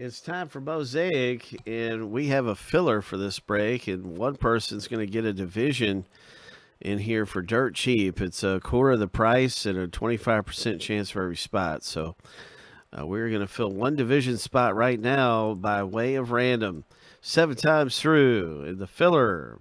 It's time for Mosaic, and we have a filler for this break, and one person's going to get a division in here for dirt cheap. It's a quarter of the price and a 25% chance for every spot. So uh, we're going to fill one division spot right now by way of random. Seven times through in the filler.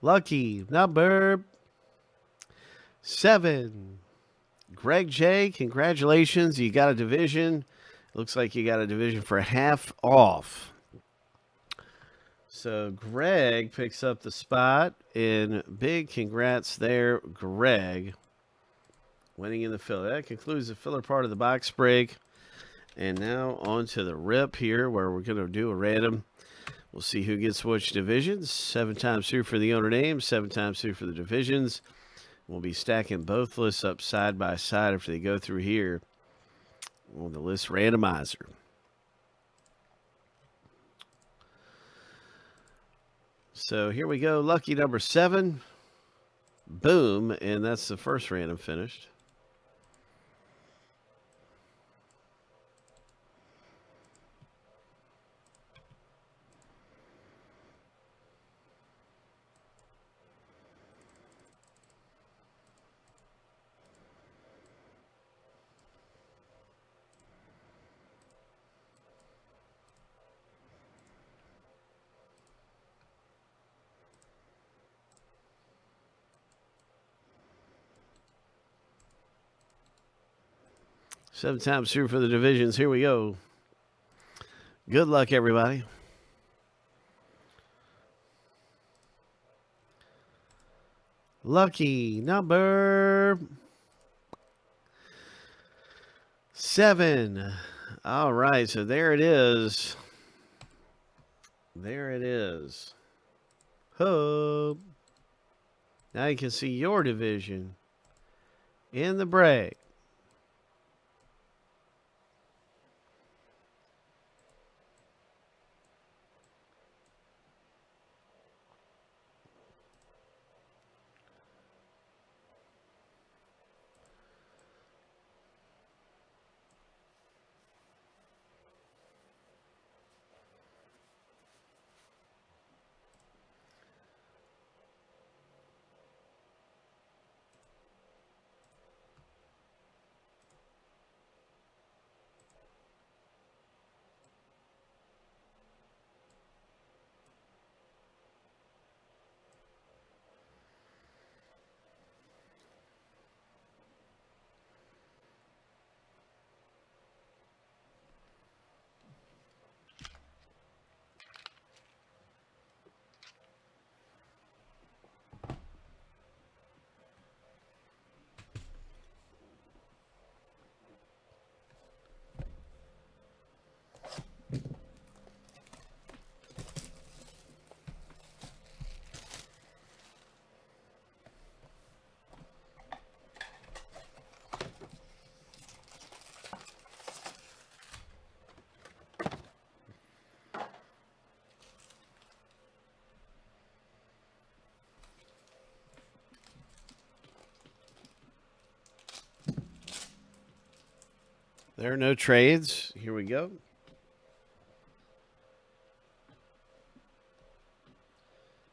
Lucky number seven. Greg J, congratulations. You got a division. Looks like you got a division for half off. So Greg picks up the spot, and big congrats there, Greg, winning in the filler. That concludes the filler part of the box break. And now on to the rip here, where we're going to do a random. We'll see who gets which divisions. Seven times through for the owner name, seven times through for the divisions. We'll be stacking both lists up side by side after they go through here on the list randomizer. So here we go. Lucky number seven. Boom. And that's the first random finished. Seven times through for the divisions. Here we go. Good luck, everybody. Lucky number seven. All right, so there it is. There it is. Hope. Now you can see your division in the break. There are no trades. Here we go.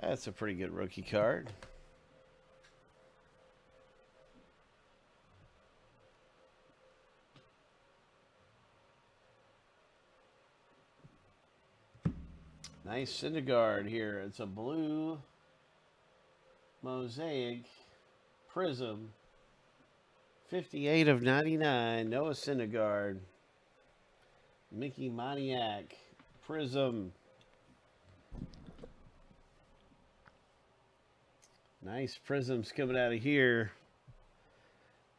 That's a pretty good rookie card. Nice Syndergaard here. It's a blue mosaic prism 58 of 99. Noah Syndergaard. Mickey Moniak. Prism. Nice prisms coming out of here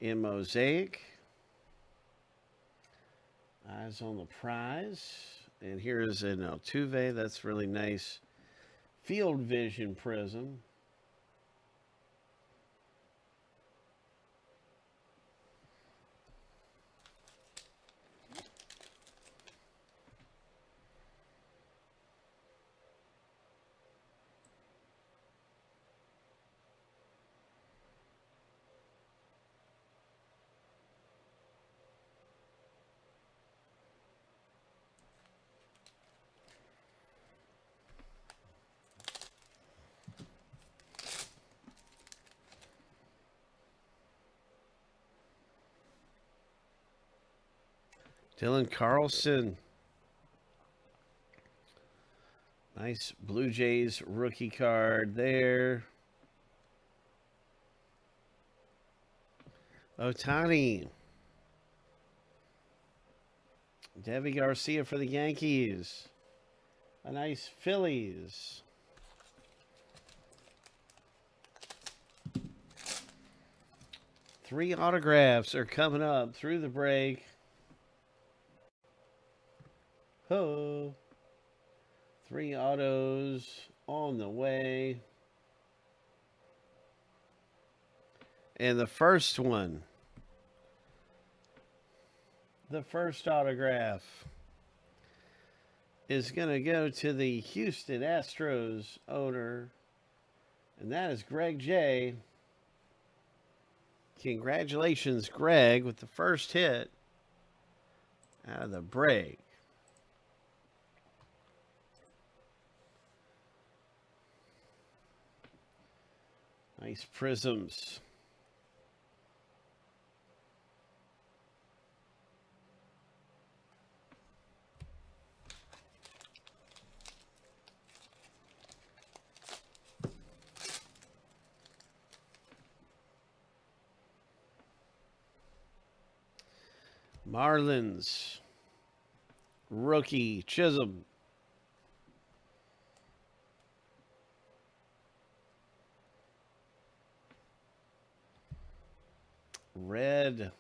in Mosaic. Eyes on the prize. And here is an Altuve. That's really nice. Field Vision Prism. Dylan Carlson. Nice Blue Jays rookie card there. Ohtani. Deivi Garcia for the Yankees. A nice Phillies. Three autographs are coming up through the break. Ho. Three autos on the way. And the first one, the first autograph is going to go to the Houston Astros owner, and that is Greg J. Congratulations, Greg, with the first hit out of the break. Nice prisms. Marlins. Rookie Chisholm. Red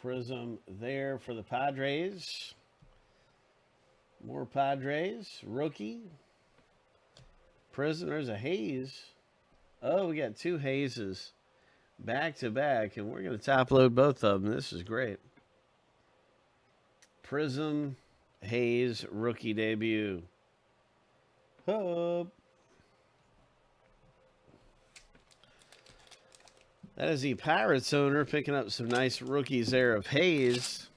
prism there for the Padres. More Padres. Rookie. Prisoners a Hayes. Oh, we got two Hayes back to back, and we're going to top load both of them. This is great. Prism Hayes rookie debut. Hope. That is the Pirates owner picking up some nice rookies there of Hayes.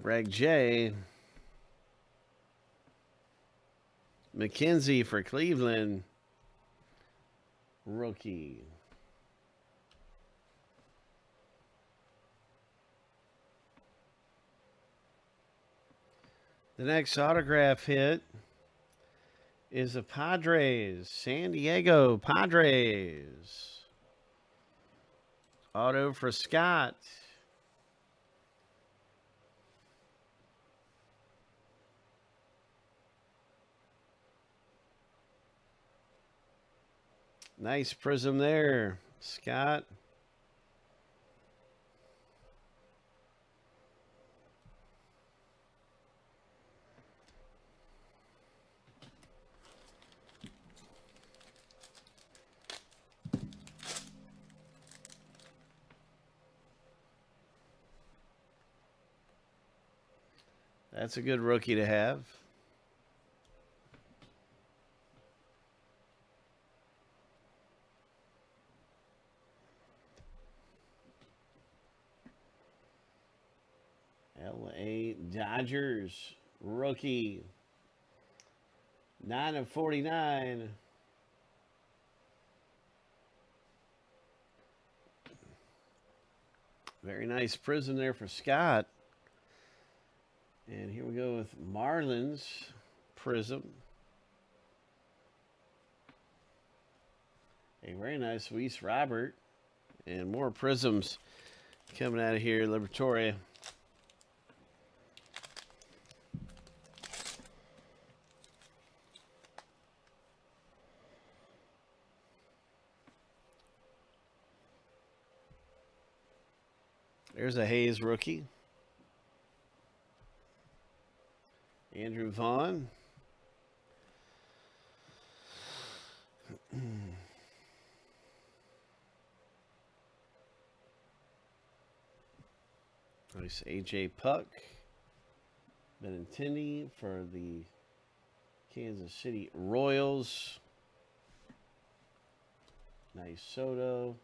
Greg J. McKenzie for Cleveland. Rookie. The next autograph hit is the Padres. San Diego Padres. Auto for Scott. Nice prism there, Scott. That's a good rookie to have. LA Dodgers rookie. 9 of 49. Very nice prism there for Scott. And here we go with Marlins Prism. A very nice Luis Robert. And more prisms coming out of here, Liberatoria. There's a Hayes rookie. Andrew Vaughn. nice AJ Puk. Benintendi for the Kansas City Royals. Nice Soto.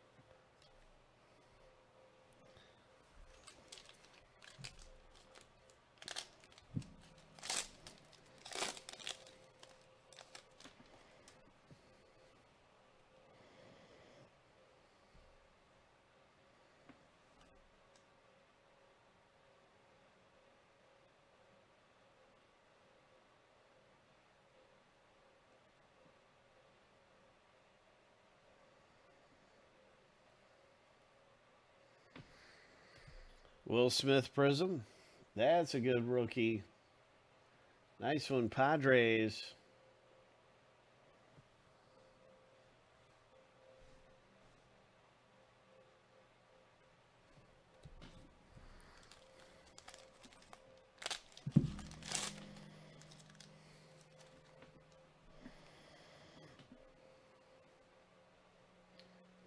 Will Smith Prism. That's a good rookie. Nice one, Padres.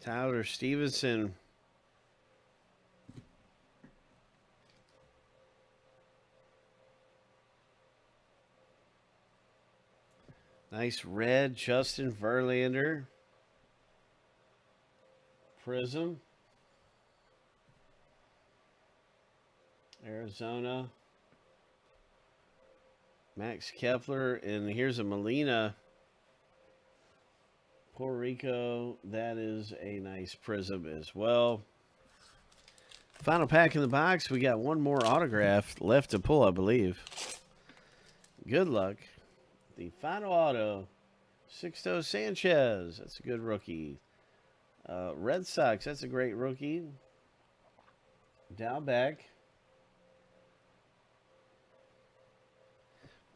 Tyler Stephenson. Nice red Justin Verlander. Prism. Arizona. Max Kepler. And here's a Molina. Puerto Rico. That is a nice prism as well. Final pack in the box. We got one more autograph left to pull, I believe. Good luck. The final auto, Sixto Sanchez. That's a good rookie. Uh, Red Sox. That's a great rookie. Dalbec.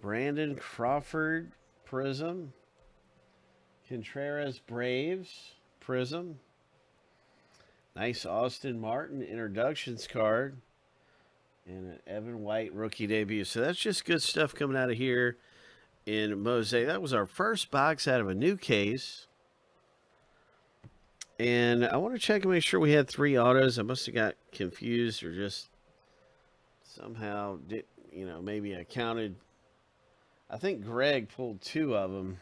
Brandon Crawford, Prism. Contreras Braves, Prism. Nice Austin Martin introductions card. And an Evan White rookie debut. So that's just good stuff coming out of here in Mosaic. That was our first box out of a new case. And I want to check and make sure we had three autos. I must have got confused or just somehow did, you know, maybe I counted. I think Greg pulled two of them.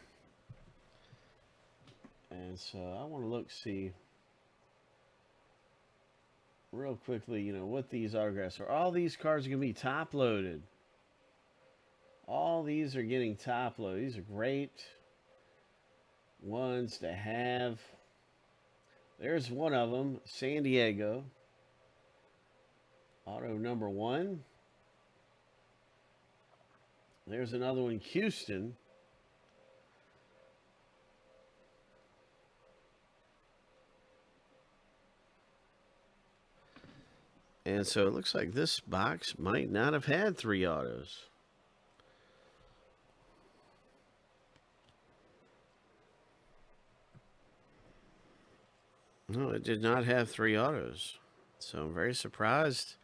And so I want to look, see real quickly, you know, what these autographs are. All these cards are going to be top loaded. All these are getting top loaded. These are great ones to have. There's one of them, San Diego. Auto number one. There's another one, Houston. And so it looks like this box might not have had three autos. No, it did not have three autos. So I'm very surprised,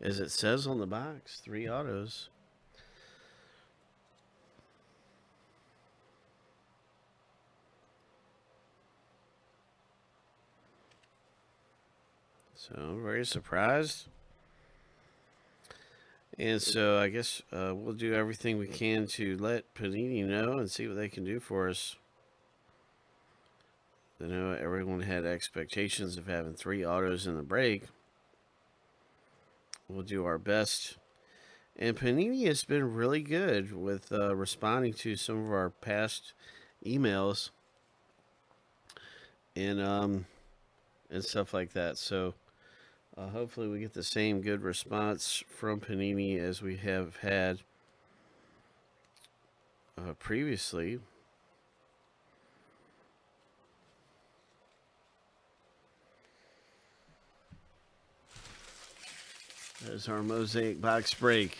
as it says on the box, three autos. So I'm very surprised. And so I guess uh, we'll do everything we can to let Panini know and see what they can do for us. I know everyone had expectations of having three autos in the break. We'll do our best. And Panini has been really good with uh, responding to some of our past emails and um, and stuff like that. So uh, hopefully we get the same good response from Panini as we have had uh, previously. There's our mosaic box break.